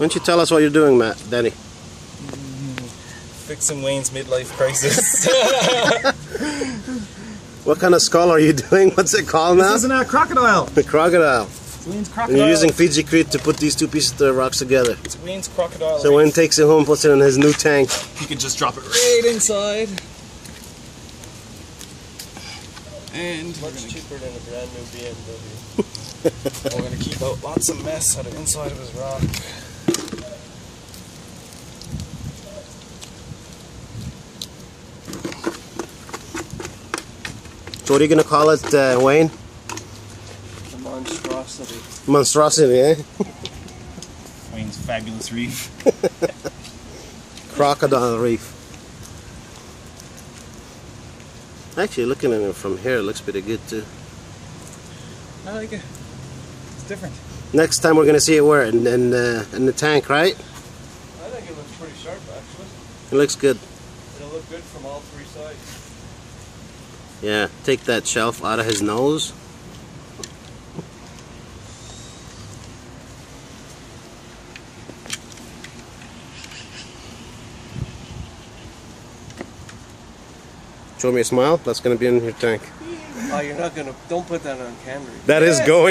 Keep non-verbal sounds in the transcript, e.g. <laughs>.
Why don't you tell us what you're doing, Matt, Danny? Fixing Wayne's midlife crisis. <laughs> <laughs> What kind of skull are you <laughs> doing? What's it called now? this isn't a uh, crocodile. The crocodile. It's Wayne's And crocodile. you're using Fijicrete to put these two pieces of the rocks together. It's Wayne's crocodile. So Wayne takes it home, puts it in his new tank. He can just drop it right inside. And we're gonna, cheaper than a brand new BMW. we're gonna keep out lots of mess out of the inside of his rock. So what are you going to call it, uh, Wayne? The monstrosity. Monstrosity, eh? <laughs> Wayne's fabulous reef. <laughs> Crocodile Reef. Actually, looking at it from here, it looks pretty good too. I like it. It's different. Next time we're going to see it where? In, in, uh, in the tank, right? I think it looks pretty sharp actually. It looks good. It'll look good from all three sides. Yeah, take that shelf out of his nose. Show me a smile. That's going to be in your tank. Oh, you're not gonna. Don't put that on camera. That is going.